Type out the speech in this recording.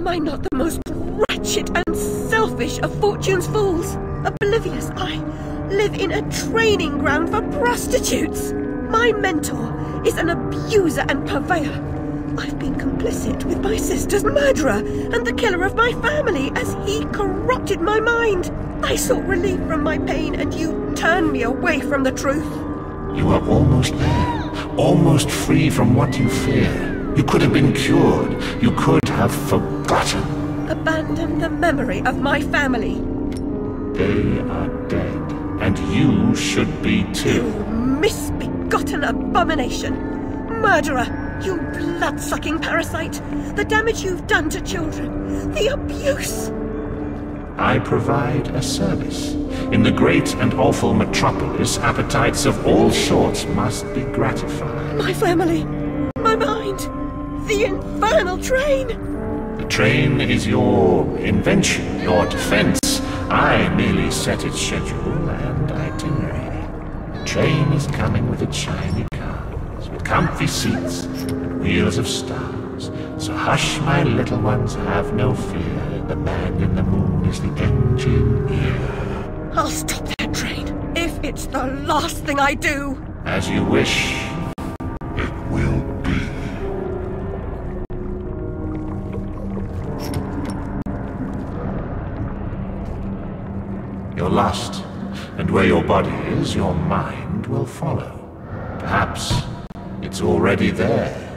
Am I not the most wretched and selfish of fortune's fools? Oblivious, I live in a training ground for prostitutes. My mentor is an abuser and purveyor. I've been complicit with my sister's murderer and the killer of my family as he corrupted my mind. I sought relief from my pain and you turned me away from the truth. You are almost there, almost free from what you fear. You could have been cured. You could have forgotten. Abandon the memory of my family. They are dead, and you should be too. You misbegotten abomination! Murderer! You blood-sucking parasite! The damage you've done to children! The abuse! I provide a service. In the great and awful metropolis, appetites of all sorts must be gratified. My family! My mind! The infernal train! The train is your invention, your defense. I merely set its schedule and itinerary. The train is coming with its shiny cars, with comfy seats and wheels of stars. So hush, my little ones, have no fear. The man in the moon is the engineer. I'll stop that train if it's the last thing I do! As you wish, You're lost, and where your body is, your mind will follow. Perhaps it's already there.